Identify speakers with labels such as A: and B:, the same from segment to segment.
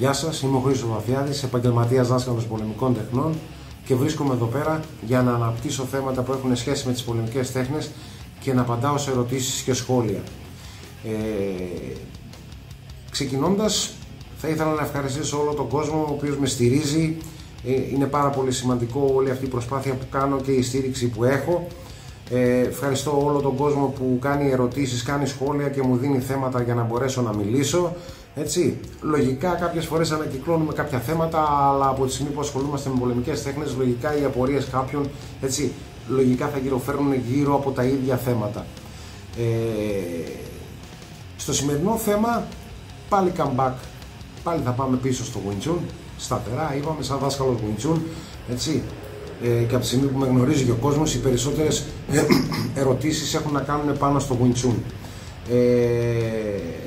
A: Γεια σας, είμαι ο Χρήστος Βαφιάδης, επαγγελματίας δάσκαλος πολεμικών τεχνών και βρίσκομαι εδώ πέρα για να αναπτύσσω θέματα που έχουν σχέση με τις πολεμικές τέχνες και να απαντάω σε ερωτήσεις και σχόλια. Ε, ξεκινώντας, θα ήθελα να ευχαριστήσω όλο τον κόσμο ο οποίος με στηρίζει. Ε, είναι πάρα πολύ σημαντικό όλη αυτή η προσπάθεια που κάνω και η στήριξη που έχω. Ε, ευχαριστώ όλο τον κόσμο που κάνει ερωτήσεις, κάνει σχόλια και μου δίνει θέματα για να μπορέσω να μιλήσω. Έτσι, λογικά κάποιες φορές ανακυκλώνουμε κάποια θέματα, αλλά από τη στιγμή που ασχολούμαστε με πολεμικές τέχνες, λογικά οι απορίες κάποιων, έτσι, λογικά θα γυροφέρνουν γύρω από τα ίδια θέματα. Ε, στο σημερινό θέμα, πάλι comeback, πάλι θα πάμε πίσω στο Wing Chun, σταθερά, είπαμε σαν δάσκαλος Wing Chun, έτσι, ε, και από τη στιγμή που με γνωρίζει και ο κόσμος, οι περισσότερες ερωτήσεις έχουν να κάνουν πάνω στο Wing Chun. Ε,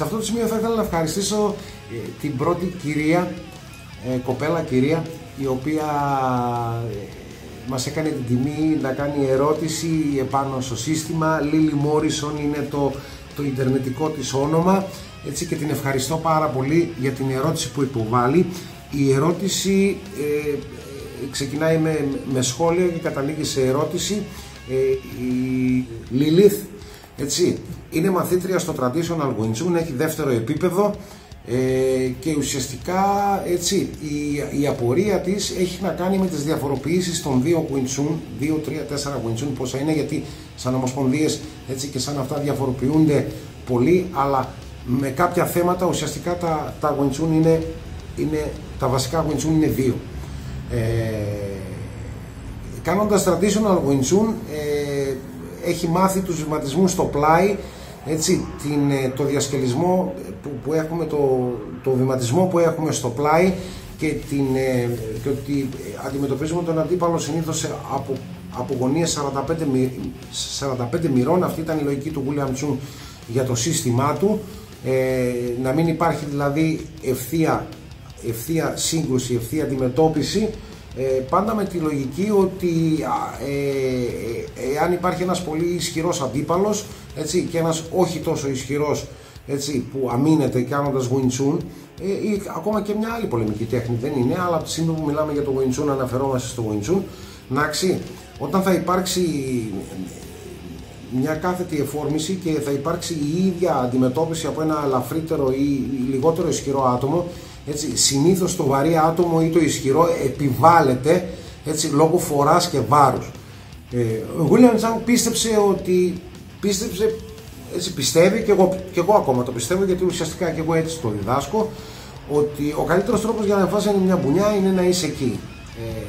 A: σε αυτό το σημείο θα ήθελα να ευχαριστήσω ε, την πρώτη κυρία, ε, κοπέλα κυρία, η οποία ε, μας έκανε την τιμή να κάνει ερώτηση επάνω στο σύστημα. Λίλι Μόρισον είναι το, το ιντερνετικό της όνομα έτσι, και την ευχαριστώ πάρα πολύ για την ερώτηση που υποβάλλει. Η ερώτηση ξεκινάει με, με σχόλιο και καταλήγει σε ερώτηση. η Λιλίθ έτσι, είναι μαθήτρια στο Traditional Wing Chun, έχει δεύτερο επίπεδο ε, και ουσιαστικά έτσι, η, η απορία της έχει να κάνει με τις διαφοροποιήσεις των δύο Wing Chun, 2, 3, 4 Wing Chun, πόσα είναι, γιατί σαν ομοσπονδίες έτσι και σαν αυτά διαφοροποιούνται πολύ, αλλά με κάποια θέματα ουσιαστικά τα, τα Wing Chun είναι, είναι, τα βασικά Wing Chun είναι δύο. Ε, κάνοντας Traditional Wing Chun, ε, έχει μάθει τους βηματισμούς στο πλάι, έτσι, την, ε, το διασκελισμό που, που έχουμε, το, το βηματισμό που έχουμε στο πλάι και, την, ε, και ότι αντιμετωπίζουμε τον αντίπαλο συνήθως από, από γωνίες 45, 45 μοιρών, αυτή ήταν η λογική του William Τσούν για το σύστημά του, ε, να μην υπάρχει δηλαδή ευθεία, ευθεία σύγκρουση, ευθεία αντιμετώπιση, ε, πάντα με τη λογική ότι ε, ε, αν υπάρχει ένας πολύ ισχυρός αντίπαλος έτσι, και ένας όχι τόσο ισχυρός έτσι, που αμήνεται κάνοντας Wing Chun ε, ή ακόμα και μια άλλη πολεμική τέχνη δεν είναι, αλλά από τη στιγμή που μιλάμε για το Wing Chun αναφερόμαστε στο Wing Chun να όταν θα υπάρξει μια κάθετη εφόρμηση και θα υπάρξει η ίδια αντιμετώπιση από ένα ελαφρύτερο ή λιγότερο ισχυρό άτομο έτσι, συνήθως το βαρύ άτομο ή το ισχυρό επιβάλλεται έτσι, λόγω φοράς και βάρους. Ε, ο William Τσάνγκ πίστεψε ότι πίστεψε, έτσι, πιστεύει και εγώ, και εγώ ακόμα το πιστεύω γιατί ουσιαστικά και εγώ έτσι το διδάσκω ότι ο καλύτερος τρόπος για να εμφάσει μια μπουνιά είναι να είσαι εκεί. Ε,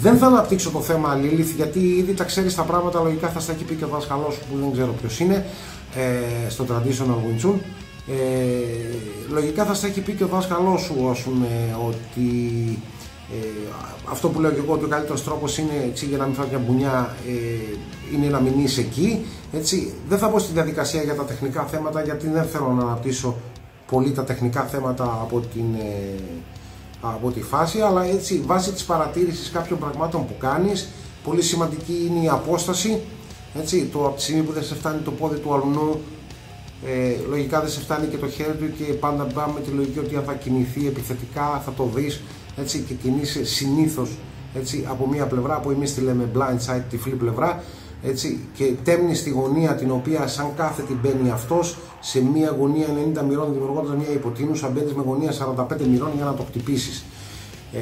A: δεν θα αναπτύξω το θέμα Λίλιθ γιατί ήδη τα ξέρεις τα πράγματα. Λογικά θα στα έχει πει και ο δάσκαλό που δεν ξέρω ποιος είναι ε, στο Traditional Wing Chun. Ε, λογικά θα στα έχει πει και ο δάσκαλός σου ότι ε, αυτό που λέω και εγώ ότι ο καλύτερος τρόπος είναι έτσι, για να μην φάει μια μπουνιά ε, είναι να μην είσαι εκεί έτσι. δεν θα πω στη διαδικασία για τα τεχνικά θέματα γιατί δεν θέλω να αναπτύσσω πολύ τα τεχνικά θέματα από, την, ε, από τη φάση αλλά έτσι βάσει της παρατήρησης κάποιων πραγμάτων που κάνεις πολύ σημαντική είναι η απόσταση έτσι, το, από τη στιγμή που δεν σε φτάνει το πόδι του αλουνού ε, λογικά δεν σε φτάνει και το χέρι του και πάντα πάμε με τη λογική ότι αν θα κινηθεί επιθετικά θα το δεις έτσι, και κινείσαι συνήθως έτσι, από μία πλευρά που εμείς τη λέμε blind side, τυφλή πλευρά έτσι, και τέμνει στη γωνία την οποία σαν κάθετη μπαίνει αυτός σε μία γωνία 90 μοιρών δημιουργώντας μία υποτείνουσα μπαίνεις με γωνία 45 μοιρών για να το χτυπήσεις. Ε,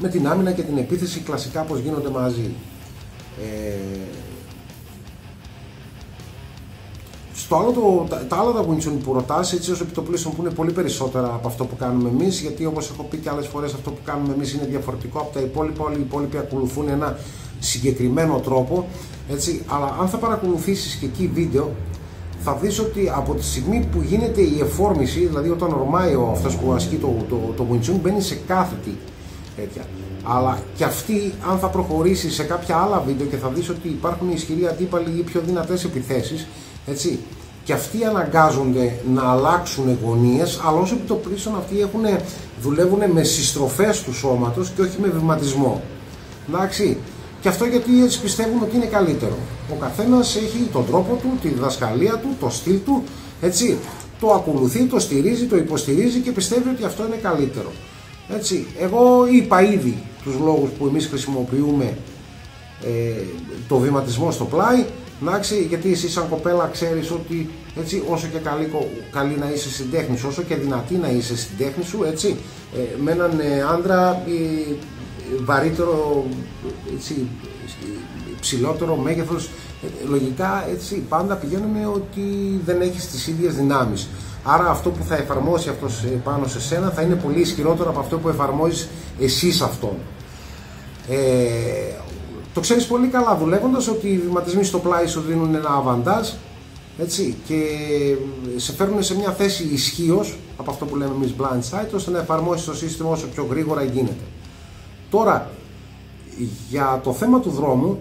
A: με την άμυνα και την επίθεση κλασικά πως γίνονται μαζί. Ε, Στο άλλο το, τα, τα άλλα τα Winchun που ρωτάς, έτσι ως επιτοπλίστων που είναι πολύ περισσότερα από αυτό που κάνουμε εμείς, γιατί όπως έχω πει και άλλες φορές, αυτό που κάνουμε εμείς είναι διαφορετικό από τα υπόλοιπα. Όλοι οι υπόλοιποι ακολουθούν ένα συγκεκριμένο τρόπο. Έτσι, αλλά αν θα παρακολουθήσεις και εκεί βίντεο, θα δεις ότι από τη στιγμή που γίνεται η εφόρμηση, δηλαδή όταν ορμάει ο αυτός που ασκεί το, το, το, το μπαίνει σε κάθετη τέτοια. Αλλά και αυτή, αν θα προχωρήσεις σε κάποια άλλα βίντεο και θα δεις ότι υπάρχουν ισχυροί αντίπαλοι ή πιο δυνατές επιθέσεις, έτσι. Και αυτοί αναγκάζονται να αλλάξουν γωνίες, αλλά όσο επιτοπλίστων αυτοί έχουν, δουλεύουν με συστροφές του σώματος και όχι με βηματισμό. Εντάξει. Και αυτό γιατί έτσι πιστεύουν ότι είναι καλύτερο. Ο καθένας έχει τον τρόπο του, τη διδασκαλία του, το στυλ του. Έτσι. το ακολουθεί, το στηρίζει, το υποστηρίζει και πιστεύει ότι αυτό είναι καλύτερο. Έτσι, εγώ είπα ήδη τους λόγους που εμείς χρησιμοποιούμε ε, το βηματισμό στο πλάι, εντάξει, γιατί εσύ σαν κοπέλα ξέρεις ότι έτσι, όσο και καλή, καλή να είσαι στην τέχνη σου, όσο και δυνατή να είσαι στην τέχνη σου, έτσι, ε, με έναν ε, άντρα ε, βαρύτερο, έτσι, ψηλότερο μέγεθος, ε, λογικά έτσι, πάντα πηγαίνουμε ότι δεν έχεις τις ίδιες δυνάμεις. Άρα αυτό που θα εφαρμόσει αυτός πάνω σε σένα θα είναι πολύ ισχυρότερο από αυτό που εφαρμόζεις εσύ σε αυτόν. Ε, το ξέρεις πολύ καλά δουλεύοντας ότι οι βηματισμοί στο πλάι σου δίνουν ένα αβαντάζ έτσι, και σε φέρνουν σε μια θέση ισχύως από αυτό που λέμε εμείς blind side ώστε να εφαρμόσεις το σύστημα όσο πιο γρήγορα γίνεται. Τώρα, για το θέμα του δρόμου,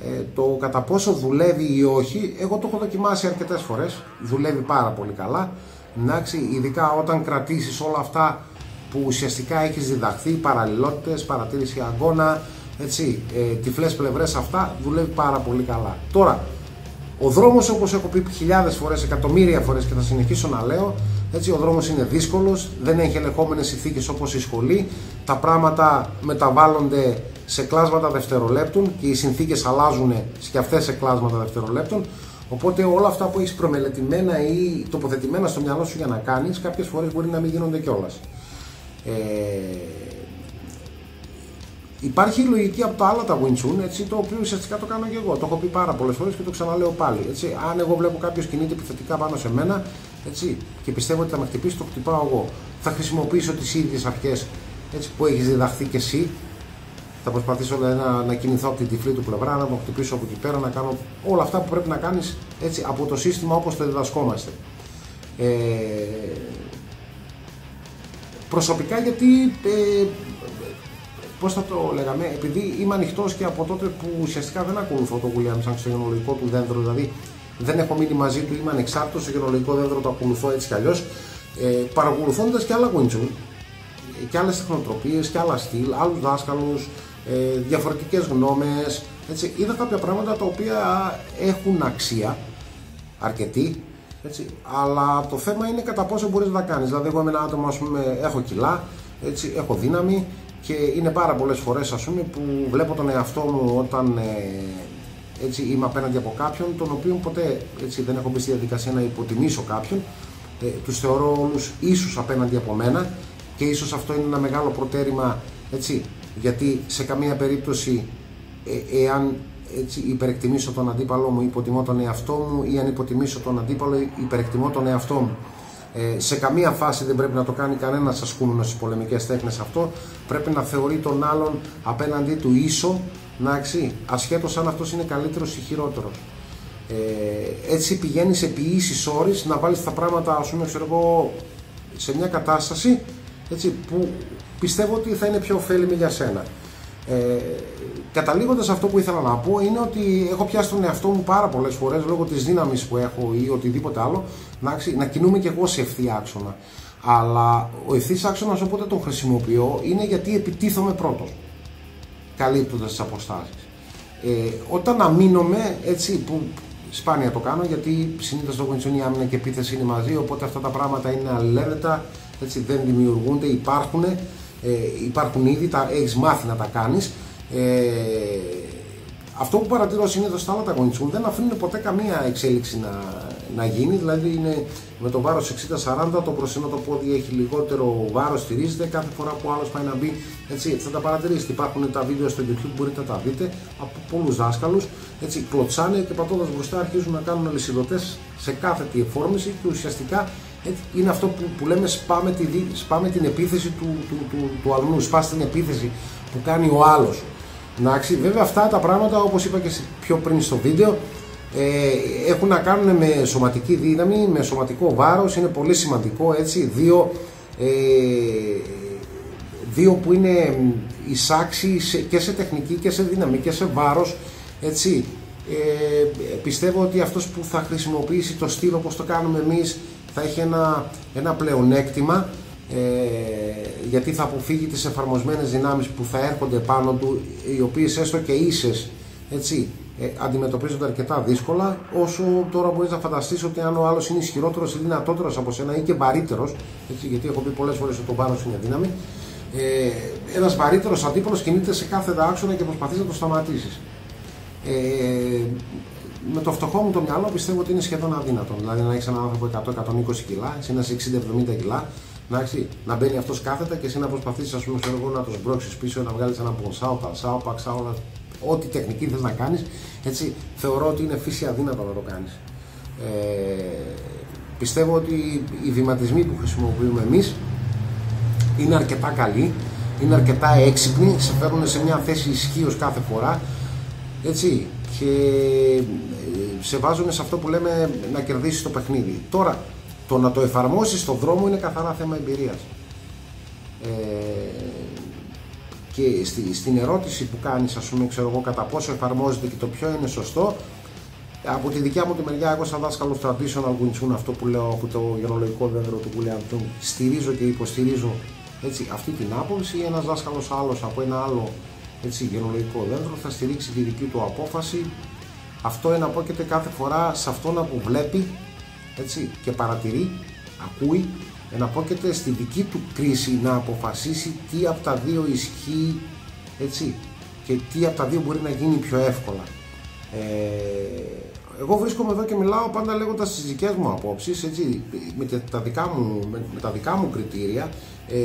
A: ε, το κατά πόσο δουλεύει ή όχι, εγώ το έχω δοκιμάσει αρκετές φορές, δουλεύει πάρα πολύ καλά. Εντάξει, ειδικά όταν κρατήσεις όλα αυτά που ουσιαστικά έχεις διδαχθεί, παραλληλότητες, παρατήρηση αγώνα, έτσι, ε, τυφλές πλευρές αυτά, δουλεύει πάρα πολύ καλά. Τώρα, ο δρόμος όπως έχω πει χιλιάδες φορές, εκατομμύρια φορές και θα συνεχίσω να λέω, έτσι, ο δρόμος είναι δύσκολος, δεν έχει ελεγχόμενες συνθήκες όπως η σχολή, τα πράγματα μεταβάλλονται σε κλάσματα δευτερολέπτων και οι συνθήκες αλλάζουν και αυτές σε κλάσματα δευτερολέπτων, Οπότε όλα αυτά που έχεις προμελετημένα ή τοποθετημένα στο μυαλό σου για να κάνεις, κάποιες φορές μπορεί να μην γίνονται κιόλας. Ε, Υπάρχει λογική από τα άλλα τα Wing έτσι, το οποίο ουσιαστικά το κάνω και εγώ. Το έχω πει πάρα πολλές φορές και το ξαναλέω πάλι. Έτσι. Αν εγώ βλέπω κάποιος κινείται επιθετικά πάνω σε μένα έτσι, και πιστεύω ότι θα με χτυπήσει, το χτυπάω εγώ. Θα χρησιμοποιήσω τις ίδιες αρχές που έχεις διδαχθεί κι εσύ. Θα προσπαθήσω να, να κινηθώ από την τυφλή του πλευρά, να τον χτυπήσω από εκεί πέρα, να κάνω όλα αυτά που πρέπει να κάνεις από το σύστημα όπως το διδασκόμαστε. Ε, προσωπικά γιατί ε, πώς θα το λέγαμε, επειδή είμαι ανοιχτός και από τότε που ουσιαστικά δεν ακολουθώ το William σαν στο γενολογικό του δέντρο, δηλαδή δεν έχω μείνει μαζί του, είμαι ανεξάρτητος στο γενολογικό δέντρο, το ακολουθώ έτσι κι αλλιώς. Ε, Παρακολουθώντας και άλλα Winchun, και άλλες τεχνοτροπίες και άλλα στυλ, άλλους δάσκαλους, ε, διαφορετικές γνώμες. Είδα κάποια πράγματα τα οποία έχουν αξία, αρκετή, έτσι, αλλά το θέμα είναι κατά πόσο μπορείς να τα κάνεις. Δηλαδή, εγώ είμαι ένα άτομο, ας πούμε, έχω κιλά, έτσι, έχω δύναμη, και είναι πάρα πολλές φορές που βλέπω τον εαυτό μου όταν ε, έτσι, είμαι απέναντι από κάποιον τον οποίο ποτέ έτσι, δεν έχω μπει στη διαδικασία να υποτιμήσω κάποιον ε, τους θεωρώ όλους ίσους απέναντι από μένα και ίσως αυτό είναι ένα μεγάλο προτέρημα έτσι, γιατί σε καμία περίπτωση ε, εάν έτσι, υπερεκτιμήσω τον αντίπαλό μου, υποτιμώ τον εαυτό μου ή αν υποτιμήσω τον αντίπαλο, υπερεκτιμώ τον εαυτό μου. Ε, σε καμία φάση δεν πρέπει να το κάνει κανένας ασκούμενο στι πολεμικές τέχνες αυτό. Πρέπει να θεωρεί τον άλλον απέναντί του ίσο, να αξεί, ασχέτως αν αυτός είναι καλύτερος ή χειρότερος. Ε, έτσι πηγαίνει επί ίση όρη να βάλεις τα πράγματα, ας πούμε, ξέρω εγώ, σε μια κατάσταση έτσι, που πιστεύω ότι θα είναι πιο ωφέλιμη για σένα. Ε, Καταλήγοντας αυτό που ήθελα να πω είναι ότι έχω πιάσει τον εαυτό μου πάρα πολλές φορές λόγω της δύναμης που έχω ή οτιδήποτε άλλο να, να κινούμε και εγώ σε ευθύ άξονα. Αλλά ο ευθύς άξονας όποτε τον χρησιμοποιώ είναι γιατί επιτίθομαι πρώτος. Καλύπτοντας τις αποστάσεις. Ε, όταν αμήνομαι, έτσι που σπάνια το κάνω γιατί συνήθως το κοντσιόνι άμυνα και επίθεση είναι μαζί, οπότε αυτά τα πράγματα είναι αλληλένδετα, έτσι δεν δημιουργούνται, υπάρχουν, ε, υπάρχουν ήδη, τα έχεις μάθει να τα κάνεις ε, αυτό που παρατηρώ συνήθως στα άλλα τα γονιτσούν δεν αφήνουν ποτέ καμία εξέλιξη να, να γίνει. Δηλαδή είναι με το βάρος 60-40, το μπροστινό το πόδι έχει λιγότερο βάρος, στηρίζεται. Κάθε φορά που άλλος πάει να μπει, έτσι, θα τα παρατηρήσετε. Υπάρχουν τα βίντεο στο YouTube, μπορείτε να τα δείτε από πολλούς δάσκαλους. Έτσι, κλωτσάνε και πατώντας μπροστά αρχίζουν να κάνουν αλυσιδωτές σε κάθε τη εφόρμηση και ουσιαστικά έτσι, είναι αυτό που, που λέμε σπάμε, τη, σπάμε την επίθεση του, του, του, του αλλού, σπάς την επίθεση που κάνει ο άλλος. Εντάξει, βέβαια αυτά τα πράγματα όπως είπα και πιο πριν στο βίντεο ε, έχουν να κάνουν με σωματική δύναμη, με σωματικό βάρος, είναι πολύ σημαντικό έτσι, δύο, ε, δύο που είναι εισάξιοι και σε τεχνική και σε δύναμη και σε βάρος έτσι, ε, πιστεύω ότι αυτός που θα χρησιμοποιήσει το στυλ όπως το κάνουμε εμείς θα έχει ένα, ένα πλεονέκτημα ε, γιατί θα αποφύγει τις εφαρμοσμένες δυνάμεις που θα έρχονται πάνω του οι οποίες έστω και ίσες έτσι, ε, αντιμετωπίζονται αρκετά δύσκολα, όσο τώρα μπορείς να φανταστείς ότι αν ο άλλος είναι ισχυρότερος ή δυνατότερος από σένα ή και βαρύτερο, γιατί έχω πει πολλές φορές ότι το βάρο είναι δύναμη, ε, ένας βαρύτερο αντίπαλος κινείται σε κάθε άξονα και προσπαθεί να το σταματήσεις. Ε, με το φτωχό μου το μυαλό πιστεύω ότι είναι σχεδόν αδύνατο. Δηλαδή να έχεις έναν άνθρωπο 100-120 κιλά, εσύ να είσαι 60-70 κιλά, να, έχει, να μπαίνει αυτός κάθετα και εσύ να προσπαθεί να το σμπρώξει πίσω, να βγάλεις έναν πονσάο, παλσάο, παξάο, ό,τι τεχνική θες να κάνεις. Έτσι, θεωρώ ότι είναι φύση αδύνατο να το κάνεις. Ε, πιστεύω ότι οι βηματισμοί που χρησιμοποιούμε εμείς είναι αρκετά καλοί, είναι αρκετά έξυπνοι, σε φέρνουν σε μια θέση ισχύως κάθε φορά. Έτσι, και ε, σε βάζουν σε αυτό που λέμε να κερδίσεις το παιχνίδι. Τώρα, το να το εφαρμόσεις στον δρόμο είναι καθαρά θέμα εμπειρίας. Ε, και στη, στην ερώτηση που κάνεις, ας πούμε, ξέρω εγώ, κατά πόσο εφαρμόζεται και το ποιο είναι σωστό, από τη δικιά μου τη μεριά, εγώ σαν δάσκαλος traditional Wing αυτό που λέω από το γενολογικό δέντρο του William στηρίζω και υποστηρίζω έτσι, αυτή την άποψη. Ένας δάσκαλος άλλος από ένα άλλο έτσι, γενολογικό δέντρο θα στηρίξει τη δική του απόφαση. Αυτό εναπόκειται κάθε φορά σε αυτόν που βλέπει έτσι, και παρατηρεί, ακούει εναπόκειται στη δική του κρίση να αποφασίσει τι από τα δύο ισχύει έτσι, και τι από τα δύο μπορεί να γίνει πιο εύκολα. Ε, εγώ βρίσκομαι εδώ και μιλάω πάντα λέγοντας τις δικές μου απόψεις, με, τα δικά μου, με, με τα δικά μου κριτήρια, ε,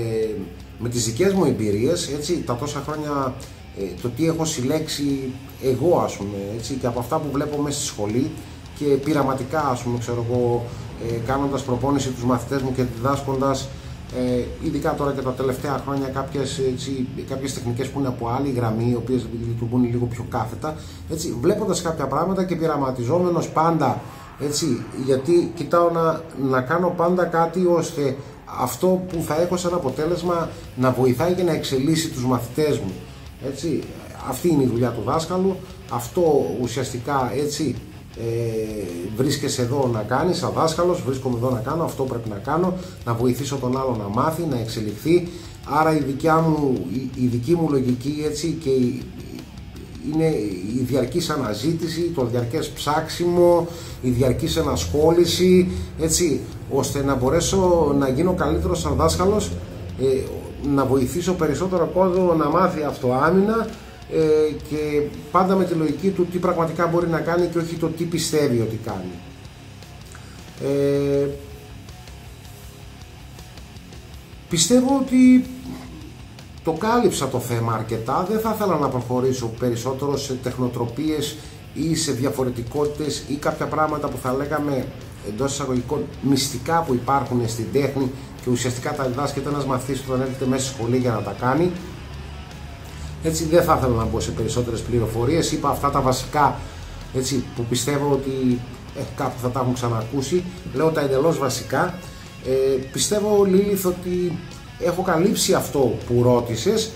A: με τις δικές μου εμπειρίες, τα τόσα χρόνια ε, το τι έχω συλλέξει εγώ, ας πούμε, έτσι, και από αυτά που βλέπω μέσα στη σχολή και πειραματικά, ας πούμε, ξέρω εγώ, ε, κάνοντας προπόνηση τους μαθητές μου και διδάσκοντας ε, ειδικά τώρα και τα τελευταία χρόνια κάποιες, έτσι, κάποιες τεχνικές που είναι από άλλη γραμμή, οι οποίες λειτουργούν λίγο πιο κάθετα, έτσι, βλέποντας κάποια πράγματα και πειραματιζόμενος πάντα, έτσι, γιατί κοιτάω να, να κάνω πάντα κάτι ώστε αυτό που θα έχω σαν αποτέλεσμα να βοηθάει και να εξελίσσει τους μαθητές μου. Έτσι, αυτή είναι η δουλειά του δάσκαλου, αυτό ουσιαστικά έτσι ε, βρίσκεσαι εδώ να κάνεις σαν δάσκαλος, βρίσκομαι εδώ να κάνω, αυτό πρέπει να κάνω, να βοηθήσω τον άλλο να μάθει, να εξελιχθεί. Άρα η, δικιά μου, η, δική μου λογική έτσι και είναι η διαρκής αναζήτηση, το διαρκές ψάξιμο, η διαρκής ενασχόληση, έτσι, ώστε να μπορέσω να γίνω καλύτερος σαν δάσκαλος, ε, να βοηθήσω περισσότερο κόσμο να μάθει αυτοάμυνα, ε, και πάντα με τη λογική του τι πραγματικά μπορεί να κάνει και όχι το τι πιστεύει ότι κάνει. Ε, πιστεύω ότι το κάλυψα το θέμα αρκετά, δεν θα ήθελα να προχωρήσω περισσότερο σε τεχνοτροπίες ή σε διαφορετικότητες ή κάποια πράγματα που θα λέγαμε εντός εισαγωγικών μυστικά που υπάρχουν στην τέχνη και ουσιαστικά τα διδάσκεται ένας μαθητής όταν έρχεται μέσα στη σχολή για να τα κάνει έτσι δεν θα ήθελα να μπω σε περισσότερες πληροφορίες. Είπα αυτά τα βασικά έτσι, που πιστεύω ότι ε, κάπου θα τα έχουν ξανακούσει. Λέω τα εντελώς βασικά. Ε, πιστεύω Λίλιθ ότι έχω καλύψει αυτό που ρώτησες.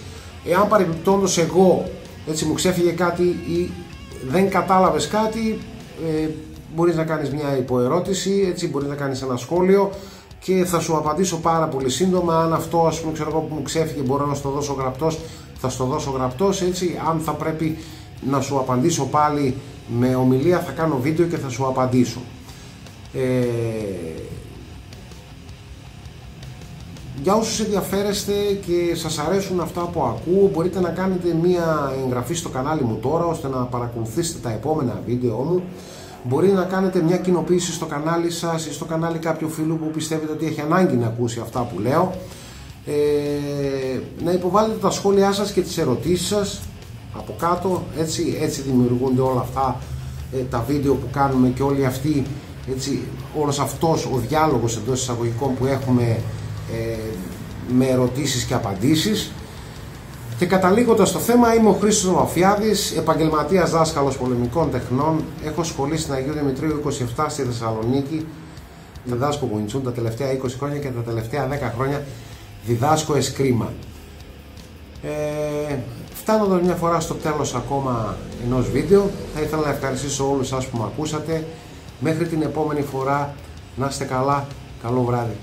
A: Εάν παρεμπιπτόντως εγώ έτσι μου ξέφυγε κάτι ή δεν κατάλαβες κάτι, ε, μπορείς να κάνεις μια υποερώτηση, έτσι μπορείς να κάνεις ένα σχόλιο και θα σου απαντήσω πάρα πολύ σύντομα. Αν αυτό ας πούμε ξέρω εγώ που μου ξέφυγε μπορώ να στο δώσω γραπτός θα στο δώσω γραπτός έτσι. Αν θα πρέπει να σου απαντήσω πάλι με ομιλία θα κάνω βίντεο και θα σου απαντήσω. Ε, για όσους ενδιαφέρεστε και σας αρέσουν αυτά που ακούω μπορείτε να κάνετε μία εγγραφή στο κανάλι μου τώρα ώστε να παρακολουθήσετε τα επόμενα βίντεο μου. Μπορεί να κάνετε μια κοινοποίηση στο κανάλι σας ή στο κανάλι κάποιου φίλου που πιστεύετε ότι έχει ανάγκη να ακούσει αυτά που λέω ε, να υποβάλλετε τα σχόλιά σας και τις ερωτήσεις σας από κάτω. Έτσι, έτσι δημιουργούνται όλα αυτά ε, τα βίντεο που κάνουμε και όλοι αυτοί έτσι, όλος αυτός ο διάλογος εντός εισαγωγικών που έχουμε ε, με ερωτήσεις και απαντήσεις. Και καταλήγοντας στο θέμα είμαι ο Χρήστος Μαφιάδης, επαγγελματίας δάσκαλος πολεμικών τεχνών. Έχω σχολεί στην Αγίου Δημητρίου 27 στη Θεσσαλονίκη. Διδάσκω Γουιντσούν τα τελευταία 20 χρόνια και τα τελευταία 10 χρόνια διδάσκω εσκρίμα. Ε, φτάνοντας μια φορά στο τέλος ακόμα ενός βίντεο, θα ήθελα να ευχαριστήσω όλους σας που με ακούσατε. Μέχρι την επόμενη φορά, να είστε καλά, καλό βράδυ.